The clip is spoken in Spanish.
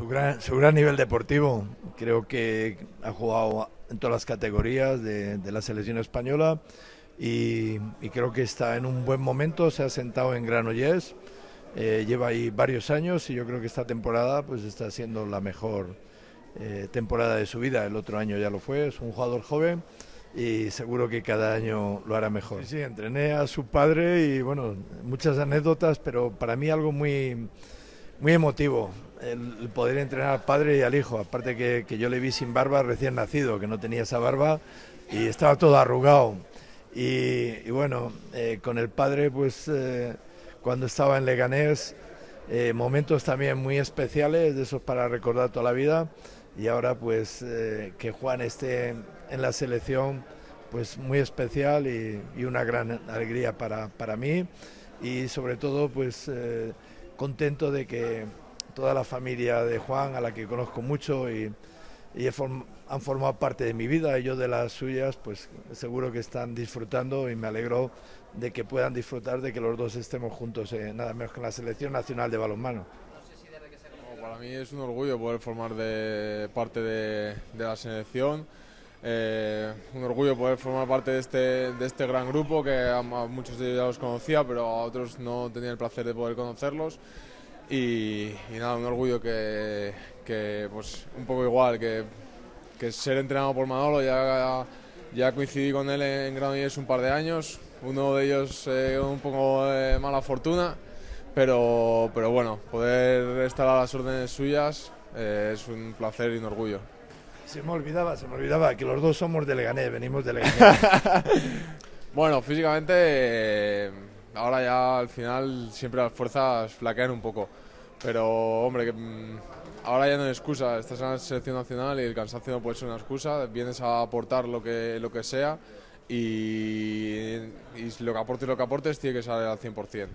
Su gran, su gran nivel deportivo, creo que ha jugado en todas las categorías de, la selección española y, y, creo que está en un buen momento, se ha sentado en Granollers, eh, lleva ahí varios años y yo creo que esta temporada pues está siendo la mejor eh, temporada de su vida, el otro año ya lo fue, es un jugador joven y seguro que cada año lo hará mejor. Sí, sí, entrené a su padre y bueno, muchas anécdotas, pero para mí algo muy, muy emotivo, el, poder entrenar al padre y al hijo, aparte que, que, yo le vi sin barba recién nacido, que no tenía esa barba y estaba todo arrugado. Y, bueno, eh, con el padre pues eh, cuando estaba en Leganés, eh, momentos también muy especiales, de esos para recordar toda la vida. Y ahora pues que Juan esté en la selección pues muy especial y, y una gran alegría para, para, mí. Y sobre todo pues contento de que toda la familia de Juan a la que conozco mucho y, y form han formado parte de mi vida yo de las suyas pues seguro que están disfrutando y me alegro de que puedan disfrutar de que los dos estemos juntos eh, nada menos que en la selección nacional de balonmano para mí es un orgullo poder formar de parte de, de la selección. Eh, un orgullo poder formar parte de este, de este gran grupo que a, a, muchos de ellos ya los conocía, pero a otros no tenía el placer de poder conocerlos. Y, y nada, un orgullo que, que, pues un poco igual que, que ser entrenado por Manolo, ya, ya coincidí con él en Granollers un par de años, uno de ellos eh, un poco de mala fortuna pero, pero bueno, poder estar a las órdenes suyas eh, es un placer y un orgullo. Se me olvidaba, se me olvidaba que los dos somos de Leganés, venimos de Leganés. bueno, físicamente eh, ahora ya al final siempre las fuerzas flaquean un poco, pero hombre, que, mm, ahora ya no hay excusa, estás en la selección nacional y el cansancio no puede ser una excusa, vienes a aportar lo que, lo que sea y, y lo que aportes lo que aportes tiene que salir al 100%.